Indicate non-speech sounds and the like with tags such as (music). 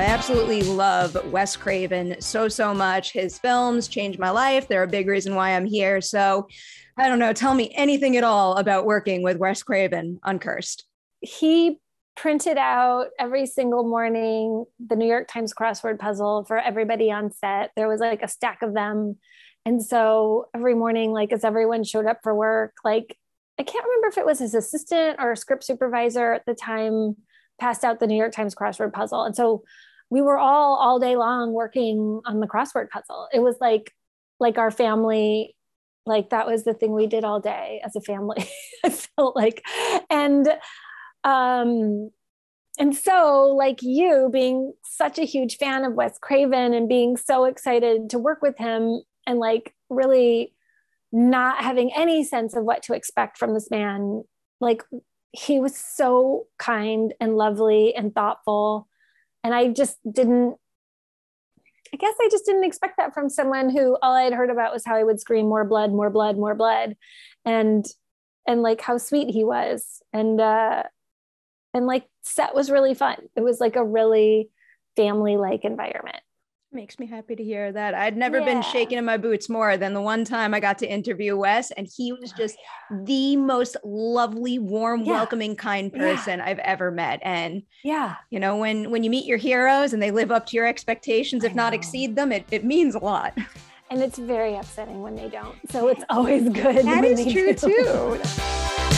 I absolutely love Wes Craven so, so much. His films changed my life. They're a big reason why I'm here. So I don't know, tell me anything at all about working with Wes Craven on Cursed. He printed out every single morning the New York Times crossword puzzle for everybody on set. There was like a stack of them. And so every morning, like as everyone showed up for work, like I can't remember if it was his assistant or script supervisor at the time passed out the New York Times crossword puzzle. And so we were all all day long working on the crossword puzzle. It was like like our family like that was the thing we did all day as a family. (laughs) I felt like and um and so like you being such a huge fan of Wes Craven and being so excited to work with him and like really not having any sense of what to expect from this man like he was so kind and lovely and thoughtful and i just didn't i guess i just didn't expect that from someone who all i had heard about was how he would scream more blood more blood more blood. And and like how sweet he was. And uh and like set was really fun. It was like a really family like environment Makes me happy to hear that. I'd never yeah. been shaken in my boots more than the one time I got to interview Wes, and he oh, was oh, just oh, yeah. the most lovely, warm, yeah. welcoming, kind person I've ever met. And yeah, you know, when when you meet your heroes and they live up to your expectations, if not exceed them, it, it means a lot. (laughs) And it's very upsetting when they don't. So it's always good. That is true do. too. (laughs)